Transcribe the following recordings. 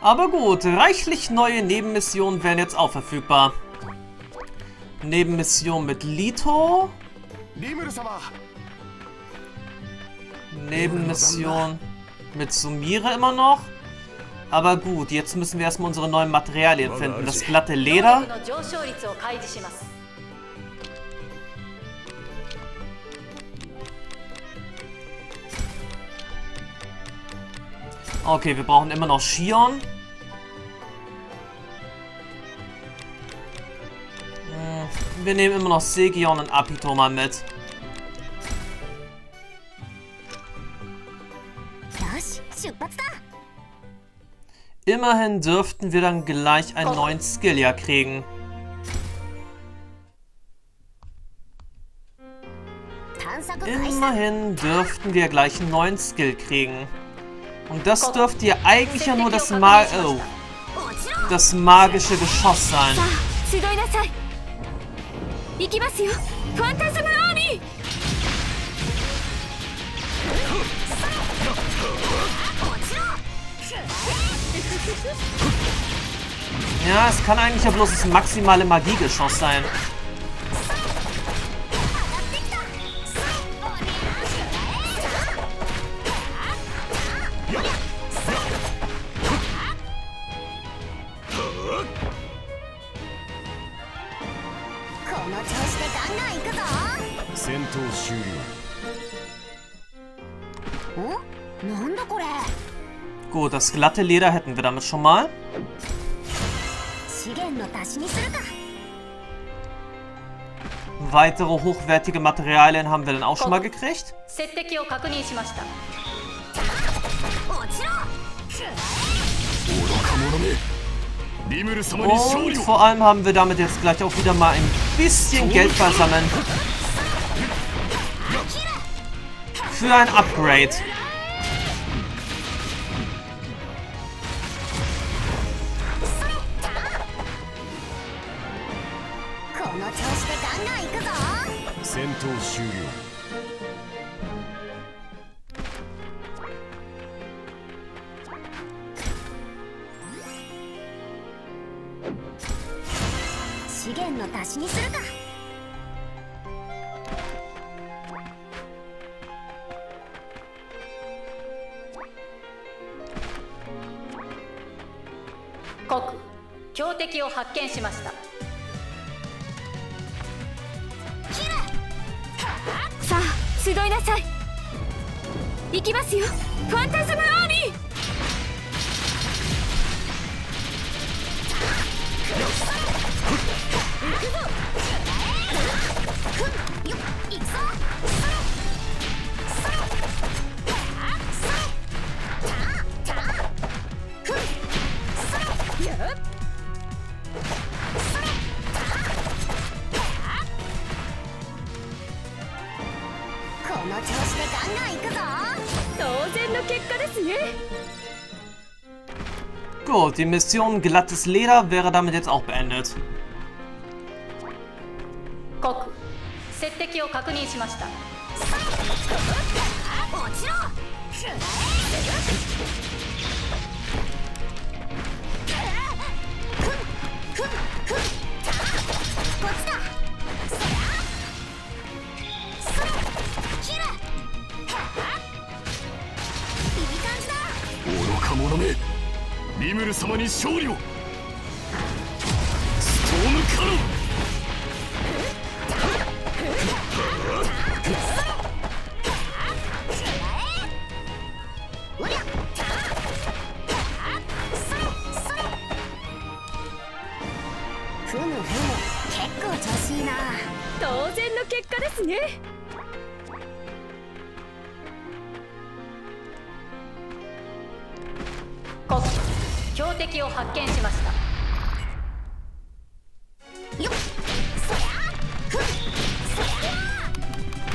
Aber gut, reichlich neue Nebenmissionen werden jetzt auch verfügbar. Nebenmission mit Lito. Nebenmission mit Sumire immer noch. Aber gut, jetzt müssen wir erstmal unsere neuen Materialien finden. Das glatte Leder. Okay, wir brauchen immer noch Shion. Hm, wir nehmen immer noch Segion und Apito mal mit. Immerhin dürften wir dann gleich einen neuen Skill ja kriegen. Immerhin dürften wir gleich einen neuen Skill kriegen. Und das dürfte ja eigentlich ja nur das, Ma oh, das magische Geschoss sein. Ja, es kann eigentlich ja bloß das maximale Magiegeschoss sein. Das glatte Leder hätten wir damit schon mal. Weitere hochwertige Materialien haben wir dann auch schon mal gekriegt. Und vor allem haben wir damit jetzt gleich auch wieder mal ein bisschen Geld versammeln. Für ein Upgrade. 闘終了。Gut, die Mission glattes Leder wäre damit jetzt auch beendet. Koku, 設敵を確認しました。 ふむふむ結構調子いいな。当然の結果ですね。敵を発見しました。よっ。そやふっそや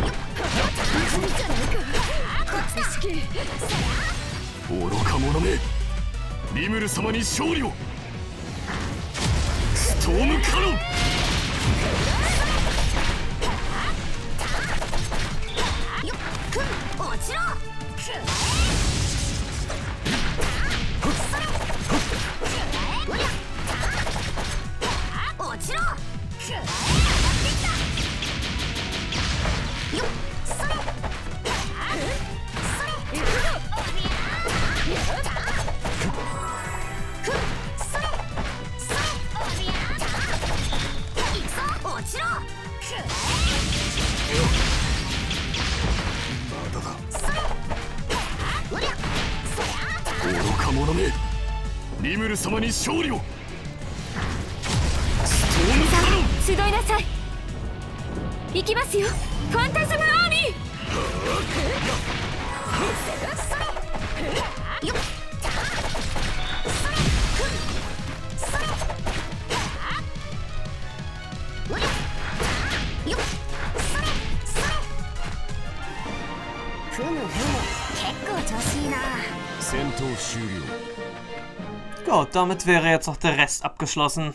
よっじゃ。ないかこっちだ愚か者めリムル様に勝利を愚か者め。リムル様に勝利を。ストームサロン。集いなさい。行きますよ。ファンタズムアーミー。Gut, damit wäre jetzt auch der Rest abgeschlossen.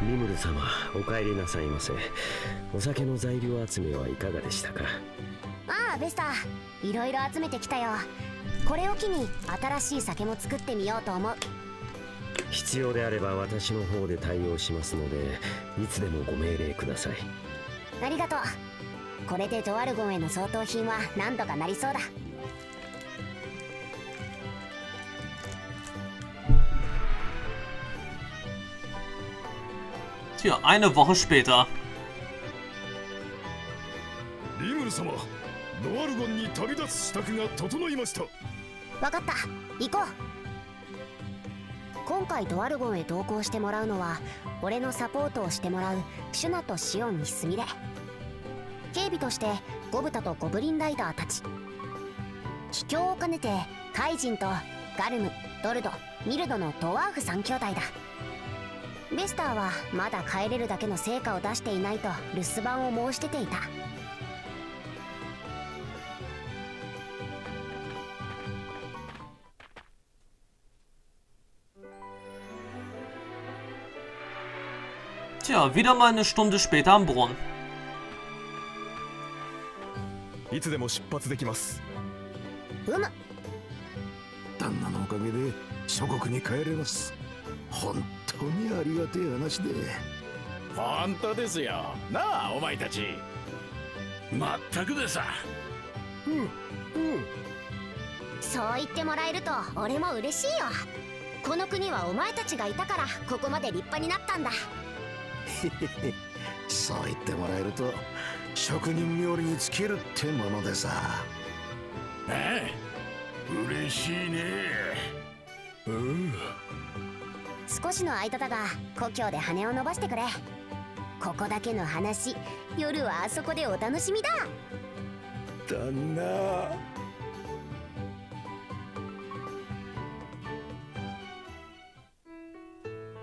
Rimuru 様、お帰りなさいませ。お酒の材料集めはいかがでしたかああ、ベスター。いろいろ集めてきたよ。これを機に新しい酒も作ってみようと思う。必要であれば私の方で対応しますのでいつでもご命令くださいありがとうこれでドワルゴンへの相当品は何とかなりそうだ Tja, eine Woche später. リムル様、ドワルゴンに旅立つ支度が整いました。わかった、行こう。今回ドワルゴンへ同行してもらうのは俺のサポートをしてもらうシュナとシオンにすみれ警備としてゴブタとゴブリンライダーたち。秘境を兼ねてカイジンとガルムドルドミルドのドワーフ3兄弟だ。ベスターはまだ帰れるだけの成果を出していないと留守番を申し出ていた。Tja, wieder mal eine Stunde später am Brunnen. いつでも出発できます。うむ。旦那のおかげで諸国に帰れます。本当にありがてえ話で。本当ですよ。なあ、お前たち。まったくでさ。うん、うん。そう言ってもらえると俺も嬉しいよ。この国はお前たちがいたからここまで立派になったんだ。そう言ってもらえると職人冥利に尽きるってものでさ。ええ嬉しいね。うん少しの間だが故郷で羽を伸ばしてくれ。ここだけの話夜はあそこでお楽しみだ。旦那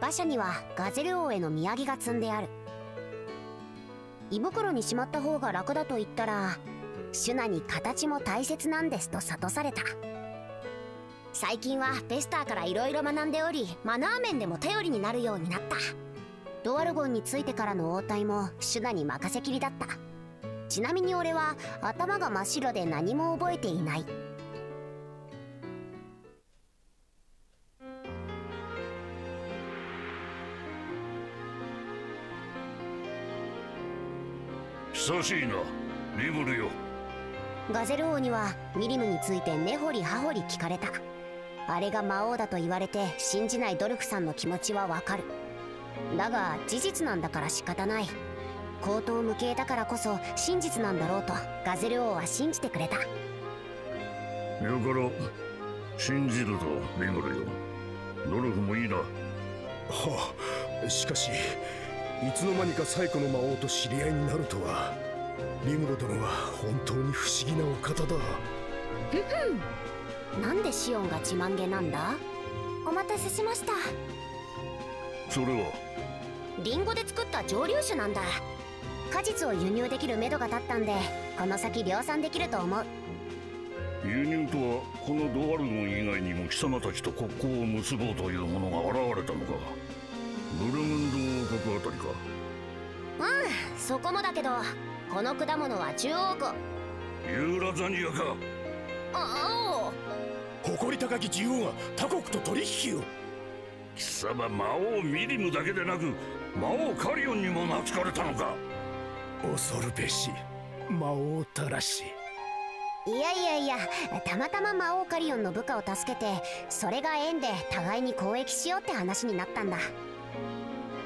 馬車にはガゼル王への土産が積んである。胃袋にしまった方が楽だと言ったらシュナに形も大切なんですと諭された。最近はベスターから色々学んでおりマナー面でも頼りになるようになった。ドワルゴンについてからの応対もシュナに任せきりだった。ちなみに俺は頭が真っ白で何も覚えていない。久しいな。リムルよ。ガゼル王にはミリムについて根掘り葉掘り聞かれた。あれが魔王だと言われて信じないドルフさんの気持ちはわかる。だが事実なんだから仕方ない。口頭無形だからこそ真実なんだろうとガゼル王は信じてくれた。よから信じるぞリムルよ。ドルフもいいな。はあしかしいつの間にか最古の魔王と知り合いになるとは。リムロ殿は本当に不思議なお方だ。なんでシオンが自慢げなんだ？お待たせしました。それは？リンゴで作った蒸留酒なんだ。果実を輸入できる目処が立ったんでこの先量産できると思う。輸入とはこのドワルゴン以外にも貴様たちと国交を結ぼうというものが現れたのかブルムンド王国あたりか。うんそこもだけどこの果物は中央湖ユーラザニアか。ああ誇り高き中央が他国と取引を。貴様魔王ミリムだけでなく魔王カリオンにも懐かれたのか。恐るべし魔王たらし。いやいやいやたまたま魔王カリオンの部下を助けてそれが縁で互いに交易しようって話になったんだ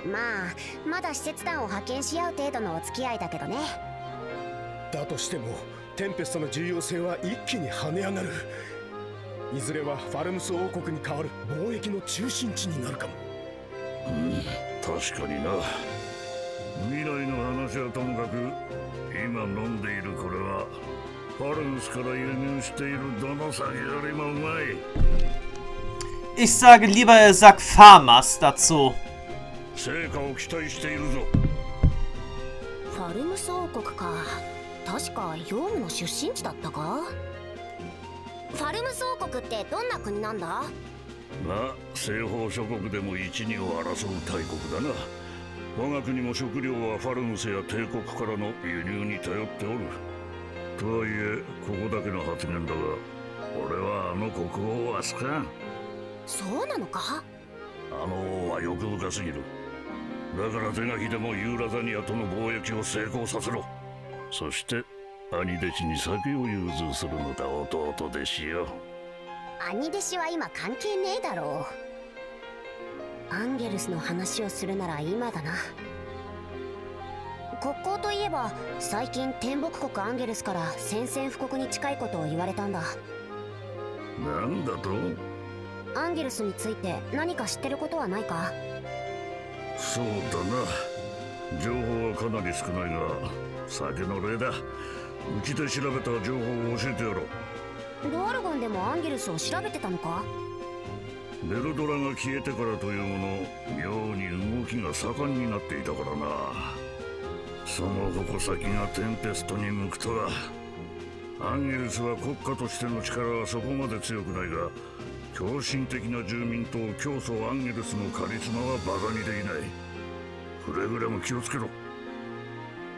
まあまだ使節団を派遣し合う程度のお付き合いだけどね。だとしてもテンペストの重要性は一気に跳ね上がる。いずれはファルムス王国に代わる貿易の中心地になるかも。確かにな。未来の話はともかく今飲んでいるこれはファルムスから輸入しているどの酒よりもうまい。Ich sage lieber, er sagt Farmers dazu. 成果を期待しているぞ。ファルムス王国か。確かヨウムの出身地だったか？ファルムス王国ってどんな国なんだ？まあ西方諸国でも一二を争う大国だな。我が国も食料はファルムスや帝国からの輸入に頼っておる。とはいえここだけの発言だが俺はあの国王は好かん。そうなのか？あの王は欲深すぎるだから是が非でもユーラザニアとの貿易を成功させろ。そして兄弟子に酒を融通するのだ弟弟子よ。兄弟子は今関係ねえだろう。アンゲルスの話をするなら今だな。国交といえば最近天木国アンゲルスから宣戦布告に近いことを言われたんだ。なんだと？アンゲルスについて何か知ってることはないか？そうだな。情報はかなり少ないが酒の例だ。うちで調べた情報を教えてやろう。ドワルゴンでもアンゲルスを調べてたのか？ベルドラが消えてからというもの妙に動きが盛んになっていたからな。その矛先がテンペストに向くとはアンゲルスは国家としての力はそこまで強くないが狂信的な住民と教祖アンゲルスのカリスマはバカにできない。くれぐれも気をつけろ。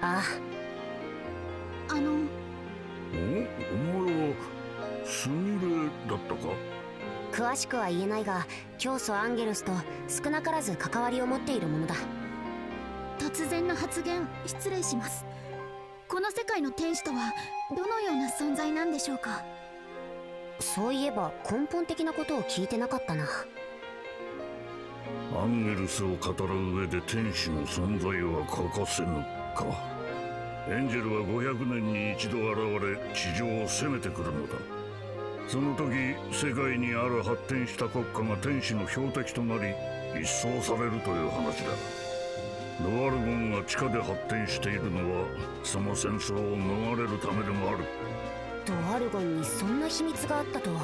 ああ。の。おお前はスミレだったか？詳しくは言えないが教祖アンゲルスと少なからず関わりを持っているものだ。突然の発言失礼します。この世界の天使とはどのような存在なんでしょうか？そういえば根本的なことを聞いてなかったな。アンゲルスを語る上で天使の存在は欠かせぬか。エンジェルは500年に一度現れ地上を攻めてくるのだ。その時世界にある発展した国家が天使の標的となり一掃されるという話だ。ドワルゴンが地下で発展しているのはその戦争を逃れるためでもある。ドワルゴンにそんな秘密があったとは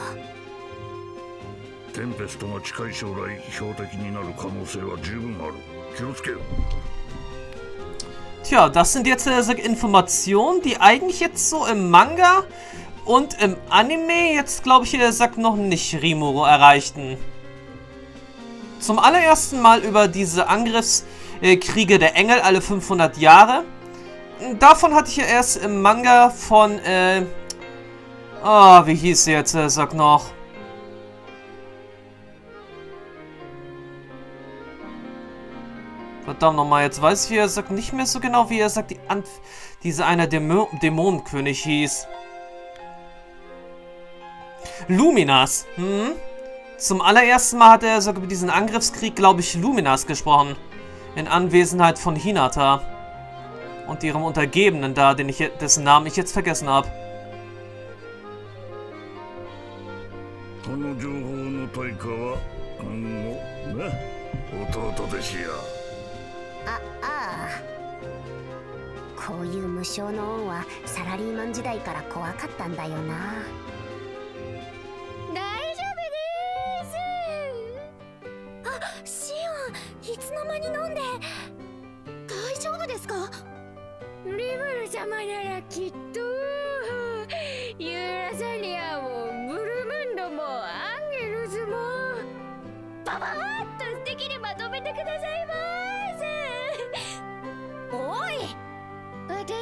テンペストが近い将来標的になる可能性は十分ある気をつけよ Tja, das sind jetzt äh, sag, Informationen, die eigentlich jetzt so im Manga und im Anime jetzt, glaube ich, äh, sag, noch nicht Rimuru erreichten. Zum allerersten Mal über diese Angriffskriege der Engel alle 500 Jahre. Davon hatte ich ja erst im Manga von, äh... Ah, wie hieß sie jetzt, äh, sag noch. Verdammt nochmal, jetzt weiß ich, wie er sagt, nicht mehr so genau, wie er sagt, die Anf diese eine Dämo Dämonenkönig hieß. Luminas, hm? Zum allerersten Mal hat er sogar über diesen Angriffskrieg, glaube ich, Luminas gesprochen. In Anwesenheit von Hinata. Und ihrem Untergebenen da, den ich, dessen Namen ich jetzt vergessen habe. この情報の対価は今後な弟弟子やあああ。こういう無償の恩はサラリーマン時代から怖かったんだよな。大丈夫です。あシオンいつの間に飲んで。大丈夫ですか？リムル様ならきっと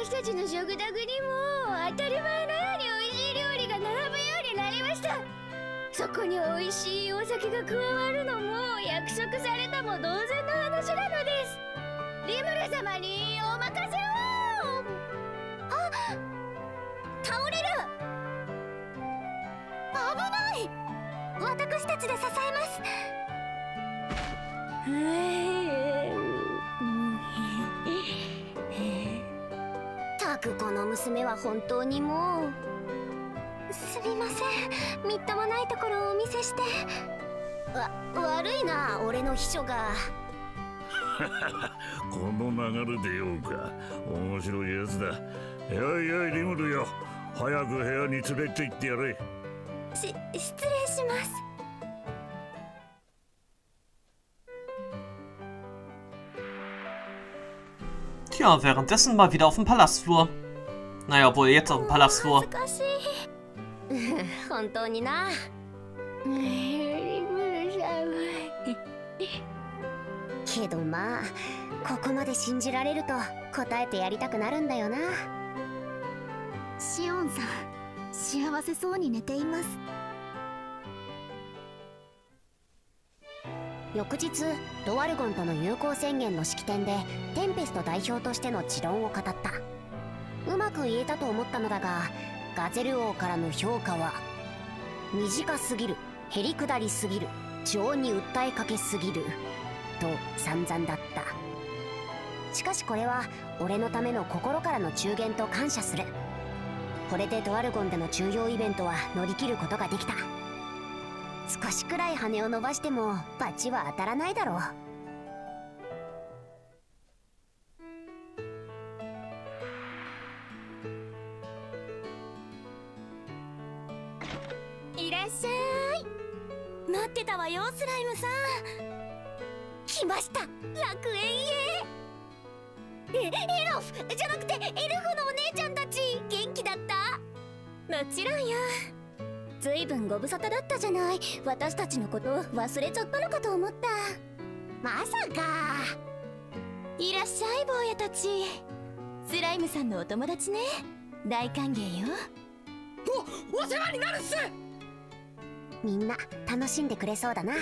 私たちの食卓にも当たり前のように美味しい料理が並ぶようになりました。そこに美味しいお酒が加わるのも約束されたも同然の話なのです。リムル様にお任せを。あ倒れる。危ない。私たちで支えます。の娘は本当にもう。すみません。みっともないところをお見せして。わ悪いな俺の秘書が。この流れでようか。面白いやつだ。やいやいリムルよ。早く部屋に連れて行ってやれ。し失礼します。Tja, währenddessen mal wieder auf dem Palastflur. Naja, obwohl jetzt auf dem 恥 Palastflur. ずかしい本当にな。けどまあここまで信じられると答えてやりたくなるんだよな。シオンさん幸せそうに寝ています。翌日ドワルゴンとの友好宣言の式典でテンペスト代表としての持論を語ったく言えたと思ったのだがガゼル王からの評価は短すぎるへりくだりすぎる情に訴えかけすぎると散々だった。しかしこれは俺のための心からの中言と感謝する。これでドワルゴンでの重要イベントは乗り切ることができた。少しくらい羽を伸ばしてもバチは当たらないだろう。たわよスライムさん。来ました楽園へ。えエロフじゃなくてエルフのお姉ちゃんたち元気だった？もちろんよ。ずいぶんご無沙汰だったじゃない。私たちのこと忘れちゃったのかと思った。まさか。いらっしゃい坊やたち。スライムさんのお友達ね。大歓迎よみんな楽しんでくれそうだな。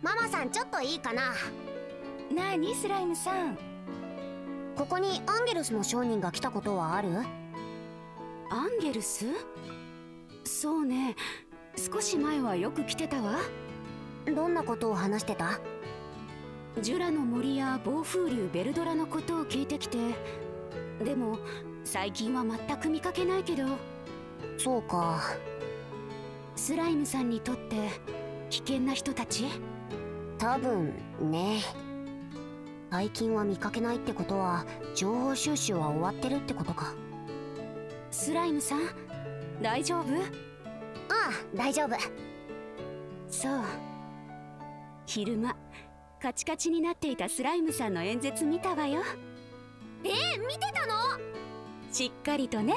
ママさんちょっといいかな。なにスライムさん？ここにアンゲルスの商人が来たことはある？アンゲルス？そうね。少し前はよく来てたわ。どんなことを話してた？ジュラの森や暴風竜ベルドラのことを聞いてきて。でも最近は全く見かけないけど。そうかスライムさんにとって危険な人たち？多分ね。最近は見かけないってことは情報収集は終わってるってことか。スライムさん？大丈夫？ああ大丈夫。そう。昼間カチカチになっていたスライムさんの演説見たわよ。え見てたの？しっかりとね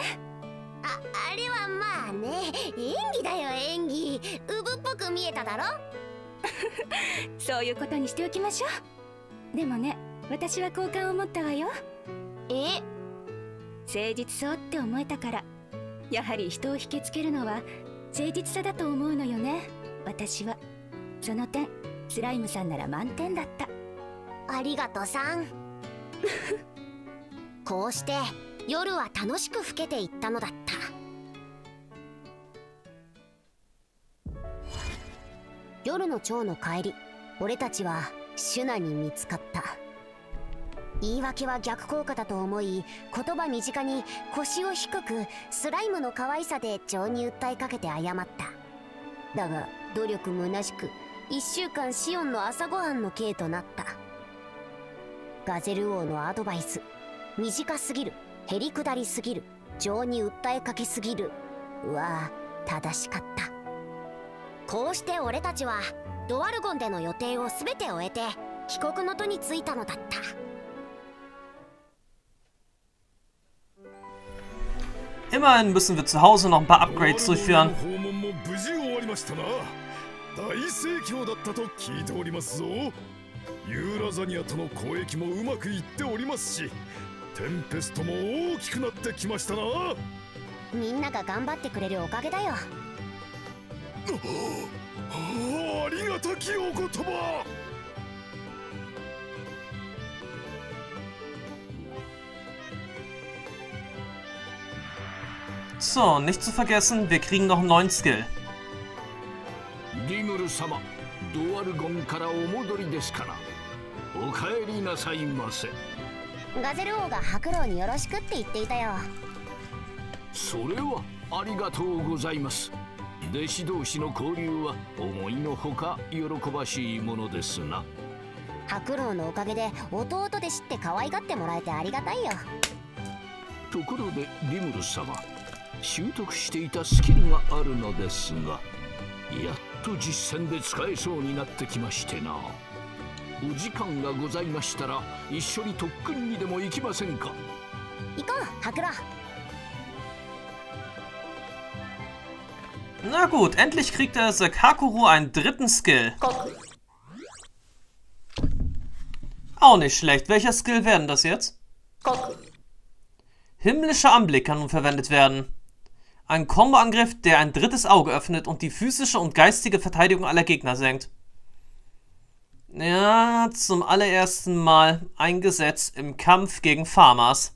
ああれはまあね。演技だよ演技。ウブっぽく見えただろ？そういうことにしておきましょう。でもね私は好感を持ったわよ。え？誠実そうって思えたからやはり人を引きつけるのは誠実さだと思うのよね。私は。その点スライムさんなら満点だった。ありがとさん。こうして夜は楽しく更けていったのだった夜の蝶の帰り俺たちはシュナに見つかった。言い訳は逆効果だと思い言葉短に腰を低くスライムの可愛さで情に訴えかけて謝った。だが努力虚しく一週間シオンの朝ごはんの刑となった。ガゼル王のアドバイス短すぎるへりくだりすぎる情に訴えかけすぎる。は正しかった。こうして俺たちはドワルゴンでの予定を全て終えて帰国の途に着いたのだった。Immerhin müssen wir zu Hause noch ein paar Upgrades durchführen. 訪問も無事終わりましたな大盛況だったと聞いておりますぞユーラザニアとの交易もうまくいっておりますしテンペストも大きくなってきましたなみんなが頑張ってくれるおかげだよあありがたきお言葉。So, nicht zu vergessen, wir kriegen noch einen neuen Skill. リムル様ドワルゴンからお戻りですからお帰りなさいませガゼル王が白狼によろしくって言っていたよ。それはありがとうございます弟子同士の交流は思いのほか喜ばしいものですな。白狼のおかげで弟弟子って可愛がってもらえてありがたいよ。ところでリムル様習得していたスキルがあるのですがやっと実戦で使えそうになってきましてな。お時間がございましたら一緒に特訓にでも行きませんか？行こう白狼 Na gut, endlich kriegt der Sakakuro einen dritten Skill. Auch nicht schlecht. Welcher Skill werden das jetzt? Himmlischer Anblick kann nun verwendet werden. Ein Combo-Angriff, der ein drittes Auge öffnet und die physische und geistige Verteidigung aller Gegner senkt. Ja, zum allerersten Mal eingesetzt im Kampf gegen Farmers.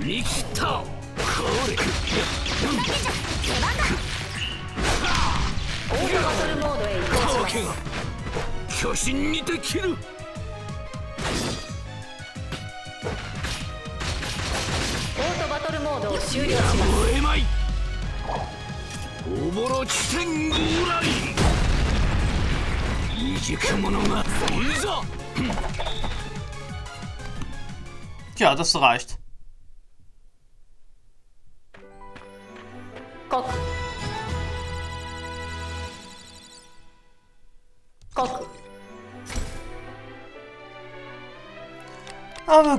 見しました警告高密度のエネルギーを持った個体を確認しました Also gut, dann wollen wir doch jetzt mal das dritte Auge aktivieren. Tja, das reicht.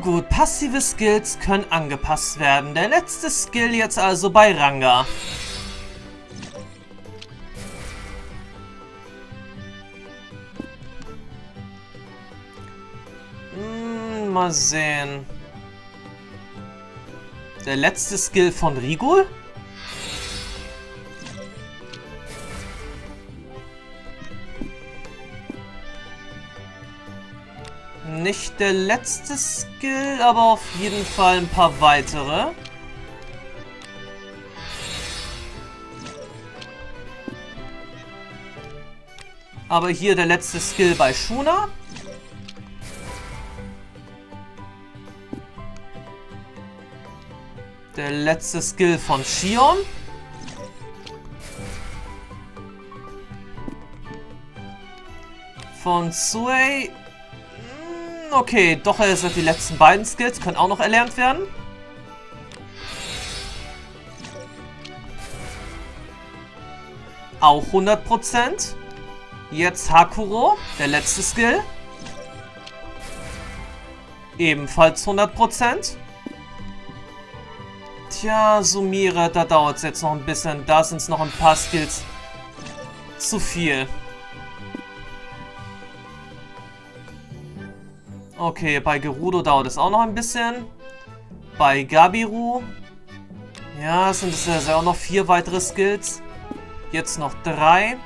Gut, passive Skills können angepasst werden. Der letzte Skill jetzt also bei Ranga. Hm, mal sehen. Der letzte Skill von Rigol? Nicht der letzte Skill, aber auf jeden Fall ein paar weitere. Aber hier der letzte Skill bei Shuna. Der letzte Skill von Shion. Von Sui. Hm, okay, doch also die letzten beiden Skills können auch noch erlernt werden. Auch 100%. Jetzt Hakuro, der letzte Skill. Ebenfalls 100%. Tja, Sumire, da dauert es jetzt noch ein bisschen. Da sind es noch ein paar Skills zu viel. Okay, bei Gerudo dauert es auch noch ein bisschen. Bei Gabiru. Ja, sind es ja auch noch vier weitere Skills. Jetzt noch drei.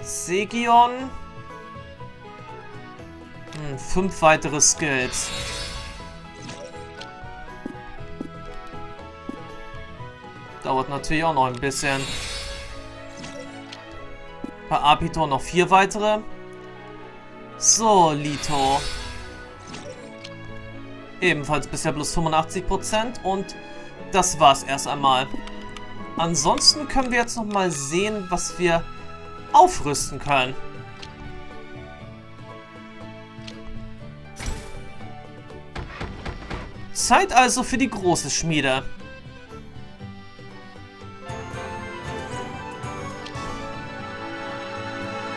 Segion. Hm, fünf weitere Skills. Dauert natürlich auch noch ein bisschen. Bei Apito noch vier weitere. So, Lito. Ebenfalls bisher bloß 85% und das war's erst einmal. Ansonsten können wir jetzt nochmal sehen, was wir aufrüsten können. Zeit also für die große Schmiede.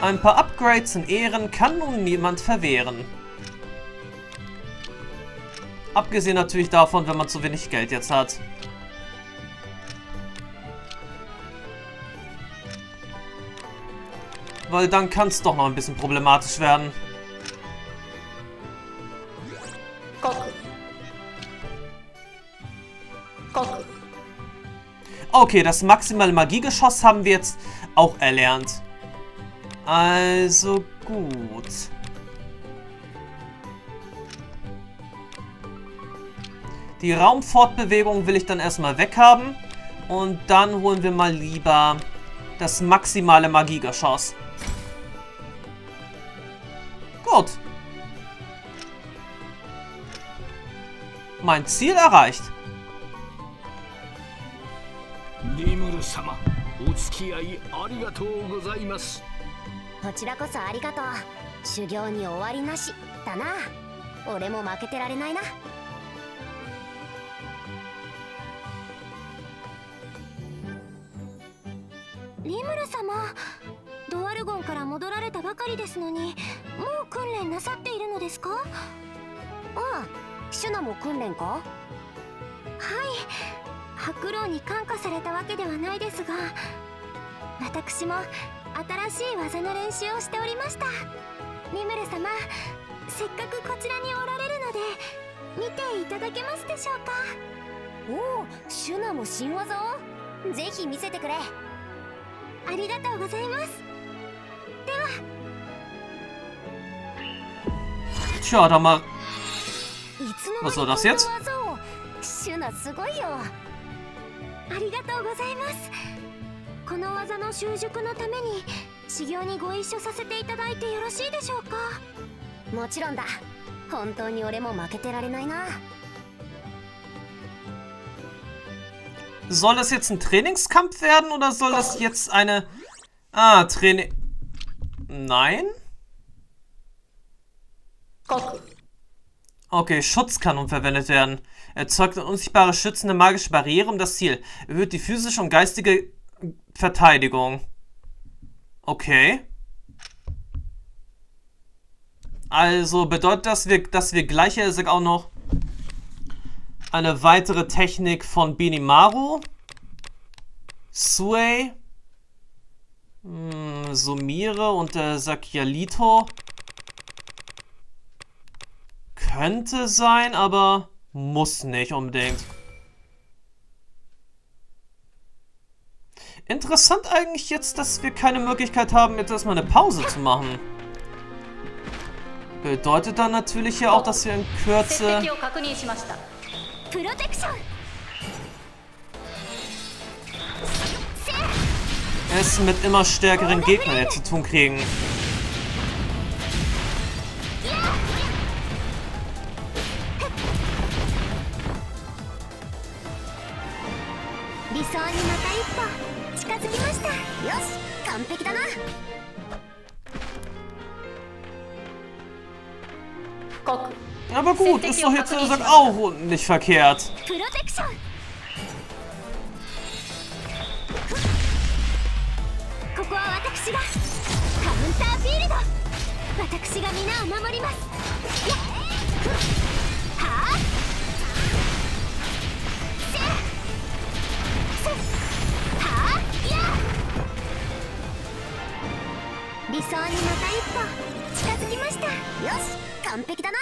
Ein paar Upgrades in Ehren kann nun niemand verwehren. Abgesehen natürlich davon, wenn man zu wenig Geld jetzt hat. Weil dann kann es doch noch ein bisschen problematisch werden. Okay, das maximale Magiegeschoss haben wir jetzt auch erlernt. Also gut. Die Raumfortbewegung will ich dann erstmal weghaben. Und dann holen wir mal lieber das maximale Magiegeschoss. Gut. Mein Ziel erreicht. リムル様お付き合いありがとうございます こちらこそありがとう。修行に終わりなしだな。俺も負けてられないな。リムル様ドワルゴンから戻られたばかりですのにもう訓練なさっているのですか？ああシュナも訓練か？はい。白老に感化されたわけではないですが私も新しい技の練習をしておりました。リムル様せっかくこちらにおられるので見ていただけますでしょうか？おおシュナも新技を？ぜひ見せてくれ。ありがとうございます。では?技を？シュナすごいよ。ありがとうございますこの技の習熟のために修行にご一緒させていただいてよろしいでしょうかもちろんだ本当に俺も負けてられないな Soll das jetzt ein Trainingskampf werden oder soll das jetzt eine... Ah, Training... Nein? コク Okay, Schutz kann nun verwendet werden. Erzeugt eine unsichtbare schützende magische Barriere um das Ziel. Erhöht die physische und geistige Verteidigung. Okay. Also bedeutet das, wir, dass wir gleich also auch noch eine weitere Technik von Binimaru, Sue, hm, Sumire und der Sakialito könnte sein, aber muss nicht unbedingt. Interessant eigentlich jetzt, dass wir keine Möglichkeit haben, jetzt erstmal eine Pause zu machen. Bedeutet dann natürlich ja auch, dass wir in Kürze... es mit immer stärkeren Gegnern jetzt zu tun kriegen. 近づきましたよし完璧だなコク Aber gut, ist doch jetzt auch nicht verkehrt. プ想にまた一歩近づきましたよし完璧だな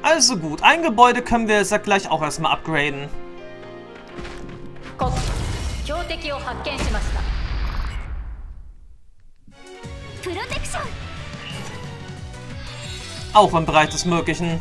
Also gut, ein Gebäude können wir jetzt gleich auch erstmal upgraden. コク標的を発見しましたプロテクション Auch im Bereich des Möglichen.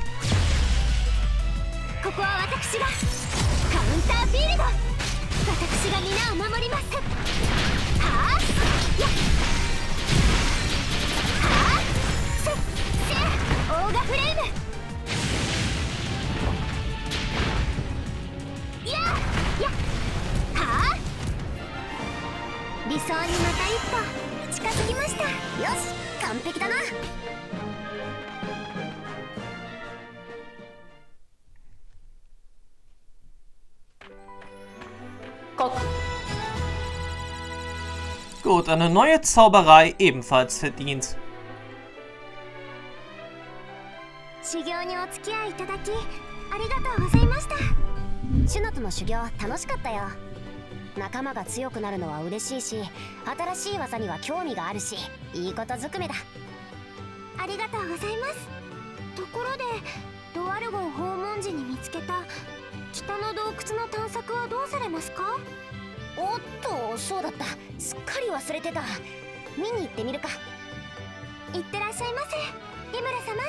Eine neue Zauberei ebenfalls verdient. 修行にお付き合いいただきありがとうございましたシュナとの修行楽しかったよ仲間が強くなるのは嬉しいし新しい技には興味があるしいいことずくめだありがとうございますところでドワルゴン訪問時に見つけた北の洞窟の探索はどうされますかおっとそうだった。すっかり忘れてた。見に行ってみるか。いってらっしゃいませリムル様。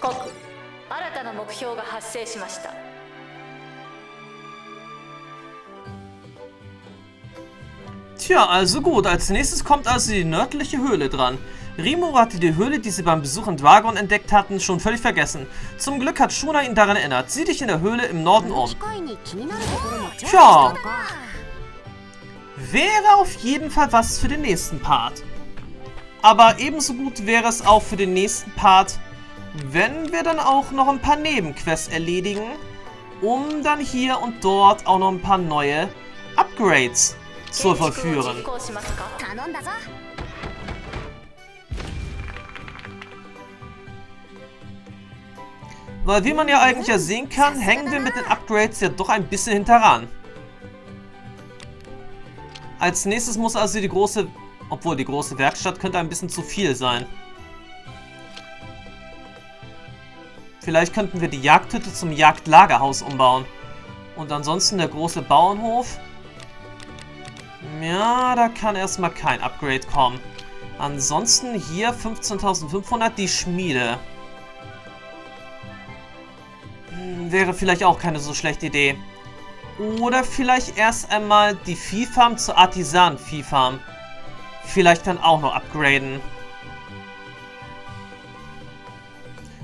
国新たな目標が発生しました。Tja, also gut. Als nächstes kommt also die nördliche Höhle dran. Rimuru hatte die Höhle, die sie beim Besuch in Dragon entdeckt hatten, schon völlig vergessen. Zum Glück hat Shuna ihn daran erinnert. Sieh dich in der Höhle im Norden um. Tja. Wäre auf jeden Fall was für den nächsten Part. Aber ebenso gut wäre es auch für den nächsten Part, wenn wir dann auch noch ein paar Nebenquests erledigen, um dann hier und dort auch noch ein paar neue Upgrades zu vollführen. Weil wie man ja eigentlich ja sehen kann, hängen wir mit den Upgrades ja doch ein bisschen hinteran. Als nächstes muss also die große... Obwohl, die große Werkstatt könnte ein bisschen zu viel sein. Vielleicht könnten wir die Jagdhütte zum Jagdlagerhaus umbauen. Und ansonsten der große Bauernhof. Ja, da kann erstmal kein Upgrade kommen. Ansonsten hier 15.500 die Schmiede. Wäre vielleicht auch keine so schlechte Idee. Oder vielleicht erst einmal die Viehfarm zur Artisan-Viehfarm. Vielleicht dann auch noch upgraden.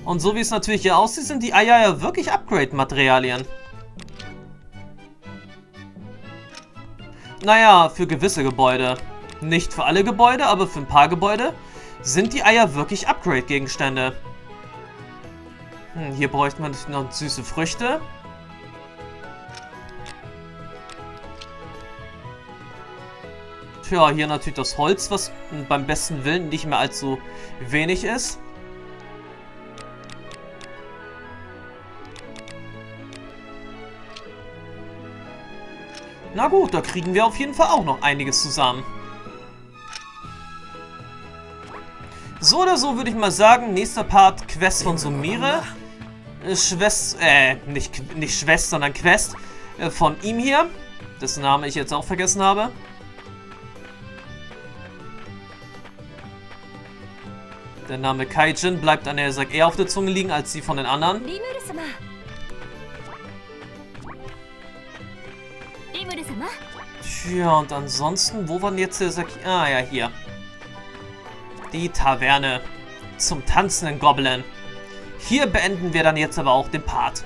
Und so wie es natürlich hier aussieht, sind die Eier ja wirklich Upgrade-Materialien. Naja, für gewisse Gebäude. Nicht für alle Gebäude, aber für ein paar Gebäude sind die Eier wirklich Upgrade-Gegenstände. Hm, hier bräuchte man noch süße Früchte. Tja, hier natürlich das Holz, was beim besten Willen nicht mehr allzu wenig ist. Na gut, da kriegen wir auf jeden Fall auch noch einiges zusammen. So oder so würde ich mal sagen, nächster Part Quest von Sumire. Schwester, Äh, nicht, nicht Schwest, sondern Quest äh, von ihm hier. Dessen Name ich jetzt auch vergessen habe. Der Name Kaijin bleibt an der Sack eher auf der Zunge liegen als die von den anderen. Tja, und ansonsten, wo war denn jetzt der Sack? Ah ja, hier. Die Taverne. Zum tanzenden Goblin. Hier beenden wir dann jetzt aber auch den Part.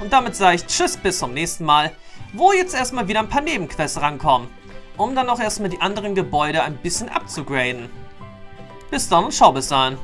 Und damit sage ich Tschüss, bis zum nächsten Mal, wo jetzt erstmal wieder ein paar Nebenquests rankommen, um dann auch erstmal die anderen Gebäude ein bisschen abzugraden. Bis dann und schau bis dahin.